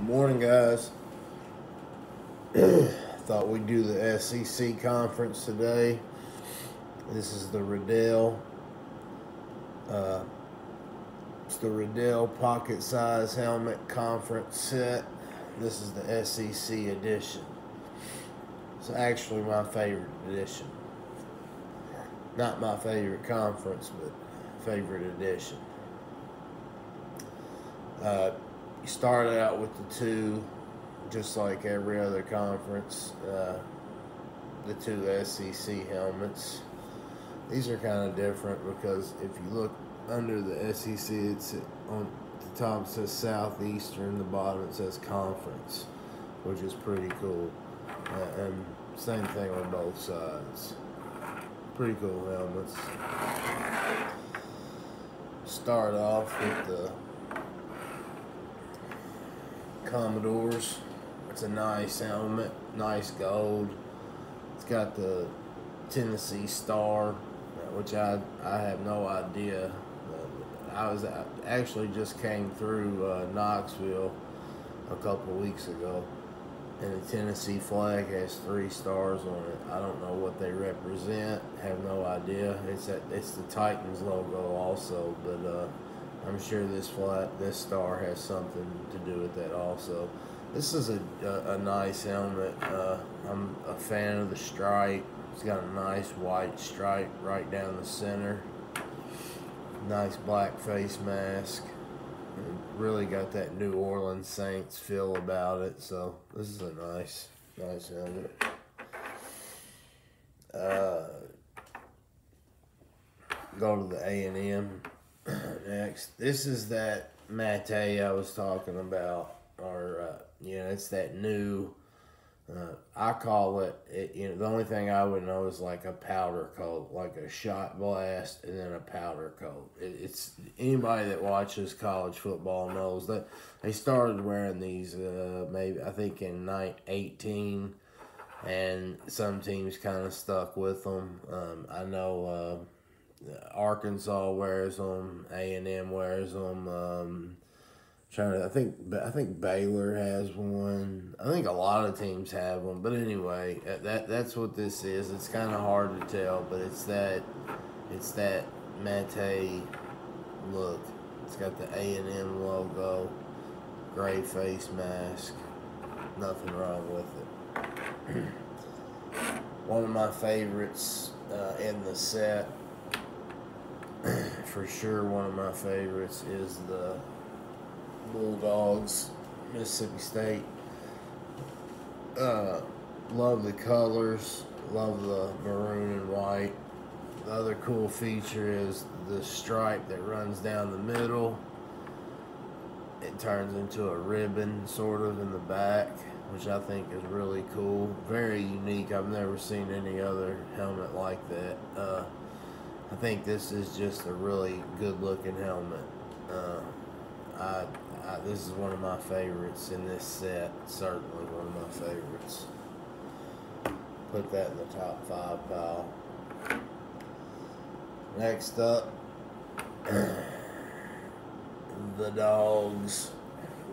Good morning, guys. Thought we'd do the SEC conference today. This is the Riddell. Uh, it's the Riddell pocket size helmet conference set. This is the SEC edition. It's actually my favorite edition. Not my favorite conference, but favorite edition. Uh, you start out with the two, just like every other conference, uh, the two SEC helmets. These are kind of different because if you look under the SEC, it's on the top says Southeastern, the bottom it says Conference, which is pretty cool. Uh, and same thing on both sides. Pretty cool helmets. Start off with the Commodores. It's a nice helmet, nice gold. It's got the Tennessee Star, which I I have no idea. I was I actually just came through uh, Knoxville a couple weeks ago, and the Tennessee flag has three stars on it. I don't know what they represent. Have no idea. It's it's the Titans logo also, but. Uh, I'm sure this flat, this star has something to do with that also. This is a, a, a nice helmet. Uh, I'm a fan of the stripe. It's got a nice white stripe right down the center. Nice black face mask. It really got that New Orleans Saints feel about it. So this is a nice, nice helmet. Uh, go to the A and M next. This is that mate I was talking about, or uh, you know, it's that new. Uh, I call it, it. You know, the only thing I would know is like a powder coat, like a shot blast, and then a powder coat. It, it's anybody that watches college football knows that they started wearing these. Uh, maybe I think in night eighteen, and some teams kind of stuck with them. Um, I know uh, Arkansas wears them. A and M wears them. Um, trying to, I think, I think Baylor has one. I think a lot of teams have one. But anyway, that that's what this is. It's kind of hard to tell, but it's that, it's that Mate look. It's got the A and M logo, gray face mask. Nothing wrong with it. one of my favorites uh, in the set for sure one of my favorites is the Bulldogs, Mississippi State. Uh, love the colors, love the maroon and white. The other cool feature is the stripe that runs down the middle. It turns into a ribbon sort of in the back, which I think is really cool. Very unique. I've never seen any other helmet like that. Uh, I think this is just a really good looking helmet. Uh, I, I, this is one of my favorites in this set. Certainly one of my favorites. Put that in the top five pile. Next up, the dogs.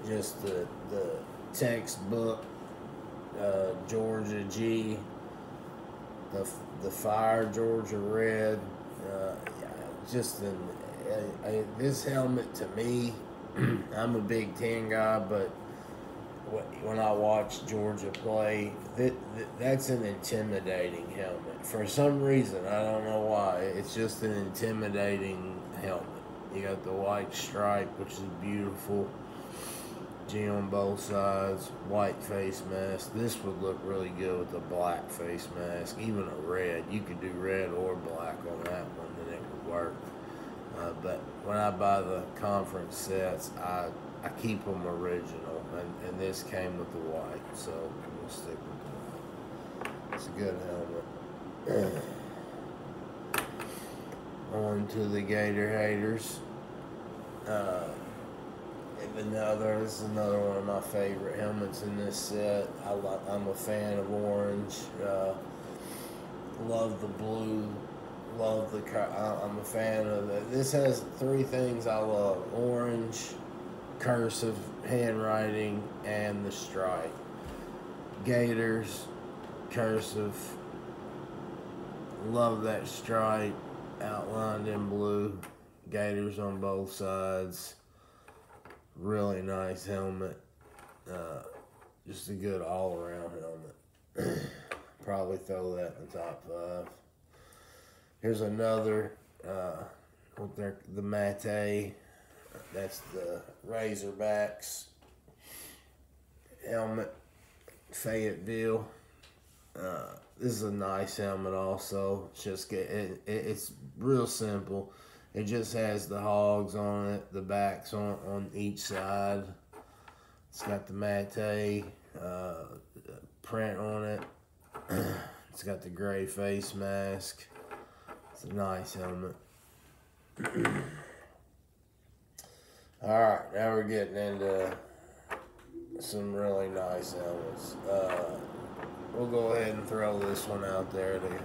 Just the the textbook uh, Georgia G. The the fire Georgia red uh, just an, this helmet to me, I'm a Big Ten guy, but when I watch Georgia play, that, that's an intimidating helmet. For some reason, I don't know why. It's just an intimidating helmet. You got the white stripe, which is beautiful. G on both sides, white face mask. This would look really good with a black face mask, even a red. You could do red or black on that one, and it would work. Uh, but when I buy the conference sets, I I keep them original, and, and this came with the white, so we'll stick with the white. It's a good helmet. On to the Gator haters. Uh, another. This is another one of my favorite helmets in this set. I am a fan of orange. Uh, love the blue. Love the. I'm a fan of it. This has three things I love: orange, cursive handwriting and the stripe. Gators, cursive. Love that stripe outlined in blue. Gators on both sides. Really nice helmet. Uh, just a good all around helmet. Probably throw that in the top five. Here's another uh, with their, the Mate. That's the Razorbacks helmet. Fayetteville. Uh, this is a nice helmet also. It's just get it, it, it's real simple. It just has the hogs on it, the backs on on each side. It's got the matte uh, print on it. it's got the gray face mask. It's a nice helmet. All right, now we're getting into some really nice helmets. Uh, we'll go ahead and throw this one out there to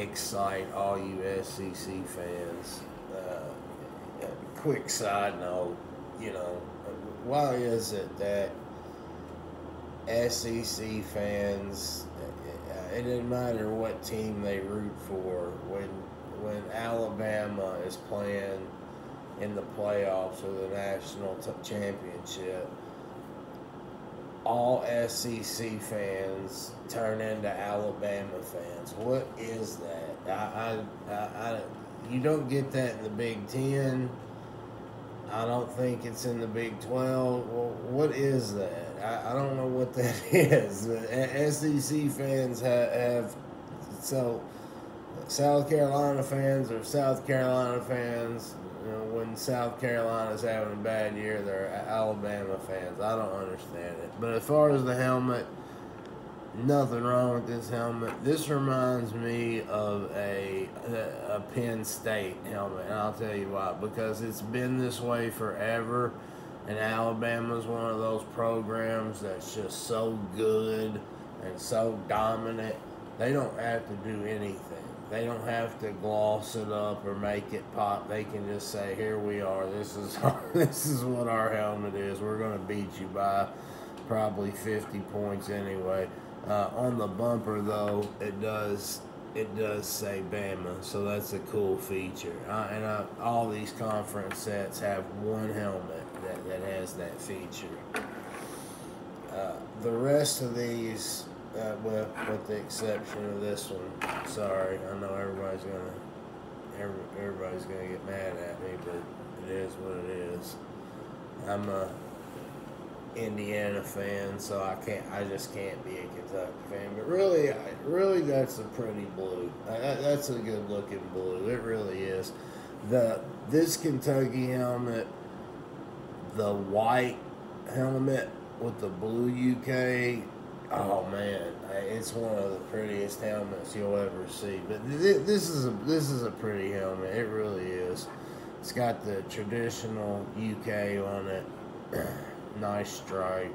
excite all you SEC fans. Uh, quick side note, you know, why is it that SEC fans, it doesn't matter what team they root for, when when Alabama is playing in the playoffs or the national t- championship, all SEC fans turn into Alabama fans. What is that? I, I, I, I, you don't get that in the Big Ten. I don't think it's in the Big Twelve. Well, what is that? I, I don't know what that is. But SEC fans have, have so South Carolina fans are South Carolina fans. You know, when South Carolina's having a bad year, they're Alabama fans. I don't understand it. But as far as the helmet, nothing wrong with this helmet. This reminds me of a a Penn State helmet, and I'll tell you why. Because it's been this way forever, and Alabama's one of those programs that's just so good and so dominant. They don't have to do anything. They don't have to gloss it up or make it pop. They can just say, "Here we are. This is our, this is what our helmet is. We're going to beat you by probably 50 points anyway." Uh, on the bumper, though, it does it does say Bama, so that's a cool feature. Uh, and uh, all these conference sets have one helmet that, that has that feature. Uh, the rest of these uh, with with the exception of this one. Sorry, I know everybody's gonna every, everybody's gonna get mad at me, but it is what it is. I'm a Indiana fan, so I can't. I just can't be a Kentucky fan. But really, I, really, that's a pretty blue. Uh, I, that's a good looking blue. It really is. The this Kentucky helmet, the white helmet with the blue UK Oh man, it's one of the prettiest helmets you'll ever see. But th- this is a this is a pretty helmet. It really is. It's got the traditional UK on it. nice stripe.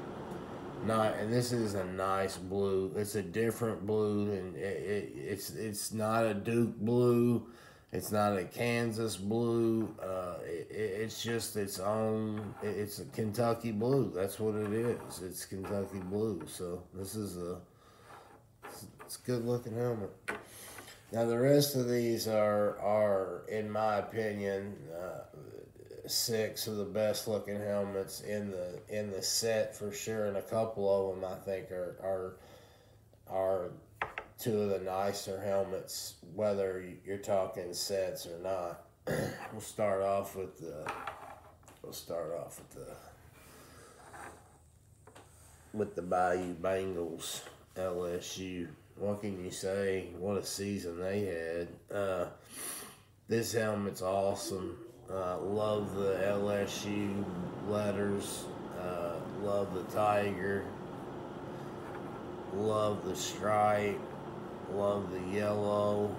Not, and this is a nice blue. It's a different blue, and it, it, it's it's not a Duke blue. It's not a Kansas blue. Uh, it, it's just its own. It's a Kentucky blue. That's what it is. It's Kentucky blue. So this is a. It's a good looking helmet. Now the rest of these are are, in my opinion, uh, six of the best looking helmets in the in the set for sure, and a couple of them I think are are are two of the nicer helmets, whether you're talking sets or not. we'll start off with the. We'll start off with the. With the Bayou Bengals, LSU. What can you say? What a season they had. Uh, this helmet's awesome. Uh, love the LSU letters. Uh, love the tiger. Love the stripe Love the yellow.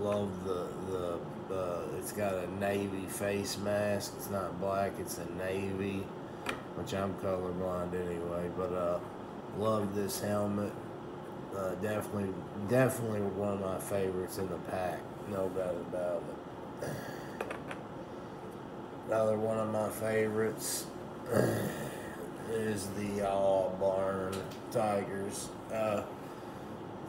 Love the the. Uh, it's got a navy face mask. It's not black. It's a navy, which I'm colorblind anyway. But uh, love this helmet. Uh, definitely, definitely one of my favorites in the pack. No doubt about it. Another one of my favorites is the Auburn tigers. Uh,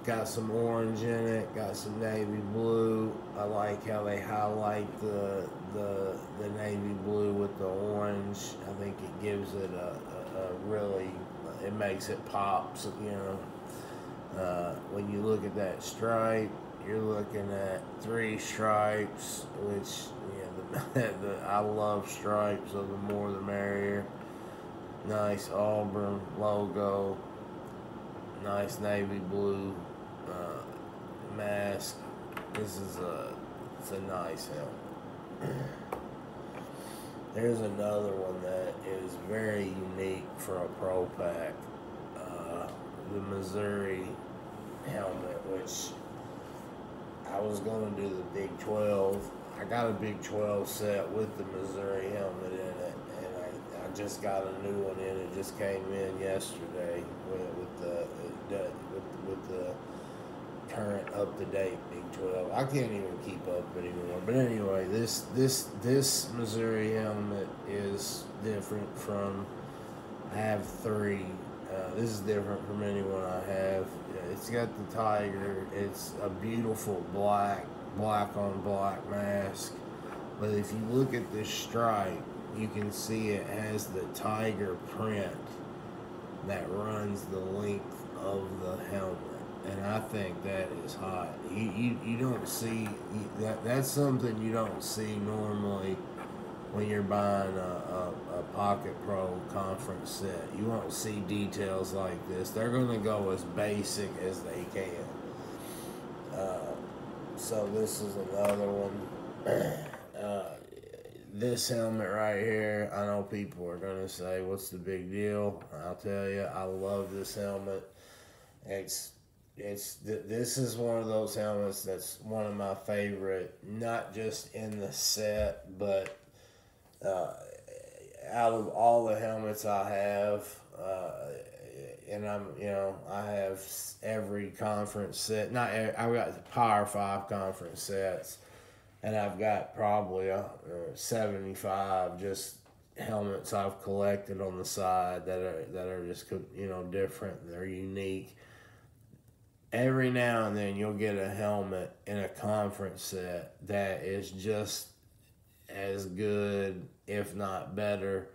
got some orange in it, got some navy blue. I like how they highlight the the the navy blue with the orange. I think it gives it a, a, a really it makes it pop. So, you know, uh, when you look at that stripe, you're looking at three stripes, which I love stripes, so the more the merrier. Nice Auburn logo, nice navy blue uh, mask. This is a it's a nice helmet. There's another one that is very unique for a pro pack. Uh, the Missouri helmet, which I was going to do the Big 12. I got a Big 12 set with the Missouri helmet in it, and I, I just got a new one in. It just came in yesterday with, with the, with, with the current up to date Big 12. I can't even keep up anymore. But anyway, this this this Missouri helmet is different from. I have three. Uh, this is different from anyone I have. It's got the tiger. It's a beautiful black, black on black mask. But if you look at this stripe, you can see it has the tiger print that runs the length of the helmet and I think that is hot. You you, you don't see you, that that's something you don't see normally when you're buying a, a, a, Pocket Pro conference set. You won't see details like this. They're going to go as basic as they can. So this is another one. uh, this helmet right here, I know people are going to say, what's the big deal? I'll tell you, I love this helmet. It's it's this is one of those helmets that's one of my favorite, not just in the set, but uh, out of all the helmets I have, uh, and I'm you know I have every conference set. Not I've got the Power Five conference sets, and I've got probably a, uh, seventy five just helmets I've collected on the side that are that are just you know different. They're unique every now and then you'll get a helmet in a conference set that is just as good, if not better,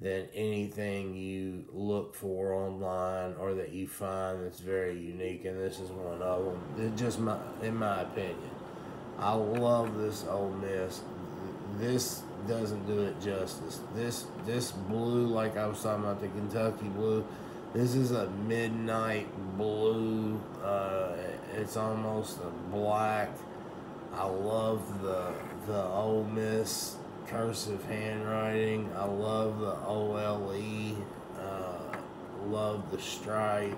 than anything you look for online or that you find that's very unique. And this is one of them. It just my, in my opinion, I love this Ole Miss. This doesn't do it justice. This this blue, like I was talking about the Kentucky blue this is a midnight blue. Uh, it's almost a black. I love the the Ole Miss cursive handwriting. I love the OLE. Uh, love the stripe.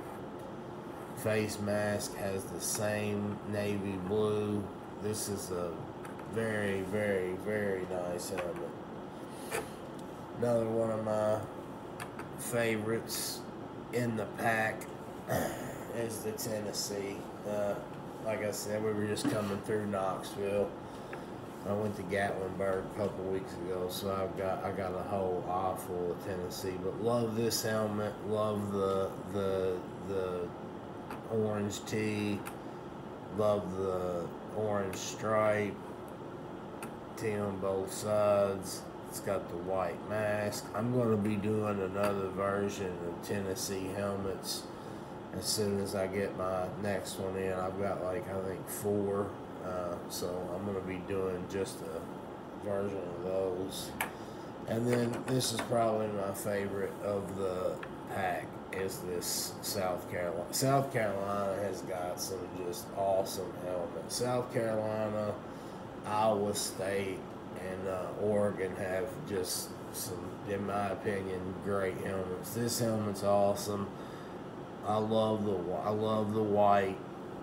Face mask has the same navy blue. This is a very, very, very nice helmet. Another one of my favorites in the pack is the Tennessee. Uh, like I said, we were just coming through Knoxville. I went to Gatlinburg a couple weeks ago, so I've got I got a whole eye full of Tennessee. But love this helmet. Love the the the orange tee. Love the orange stripe. Tee on both sides. It's got the white mask. I'm going to be doing another version of Tennessee helmets as soon as I get my next one in. I've got like, I think, four. Uh, so I'm going to be doing just a version of those. And then this is probably my favorite of the pack is this South Carolina. South Carolina has got some just awesome helmets. South Carolina, Iowa State, and uh, Oregon have just some, in my opinion, great helmets. This helmet's awesome. I love the I love the white.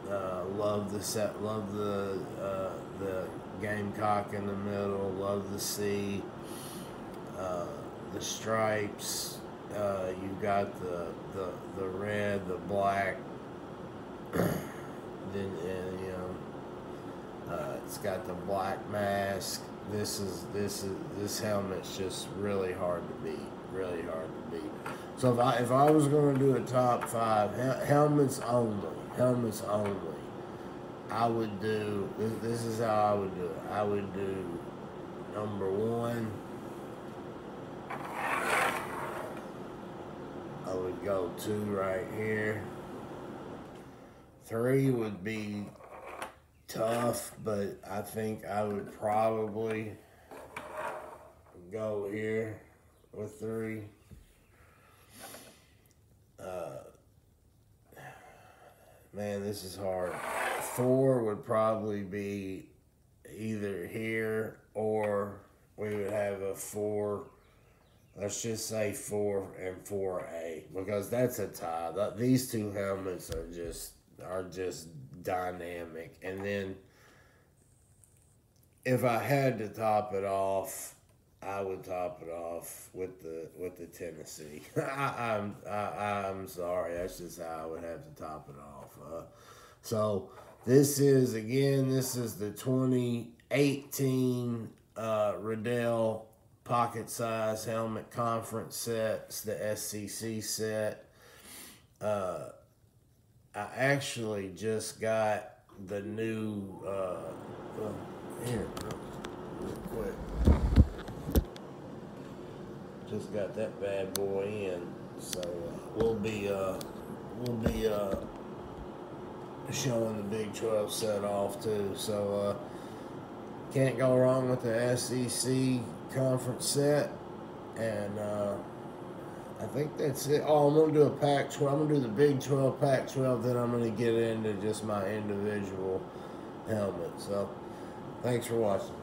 Uh, love the set. Love the uh, the gamecock in the middle. Love the C. Uh, the stripes. Uh, you've got the, the the red, the black. then and, you know, uh, it's got the black mask this is this is this helmet's just really hard to beat. really hard to beat. So if I if I was going to do a top five hel- helmets only, helmets only, I would do this. This is how I would do it. I would do number one. I would go two right here. Three would be tough, but I think I would probably go here with three. Uh, man, this is hard. Four would probably be either here or we would have a four. Let's just say four and four A because that's a tie. These two helmets are just are just dynamic, and then if I had to top it off, I would top it off with the with the Tennessee. I, I'm I, I'm sorry, that's just how I would have to top it off. Uh, so this is again, this is the 2018 uh, Riddell pocket size helmet conference sets, the SEC set. Uh, I actually just got the new. Uh, well, here, real quick. Just got that bad boy in, so uh, we'll be uh, we'll be uh, showing the Big Twelve set off too. So uh, can't go wrong with the SEC conference set, and uh, I think that's it. Oh, I'm gonna do a Pac 12. I'm gonna do the Big 12, Pac 12. Then I'm gonna get into just my individual helmet. So, thanks for watching.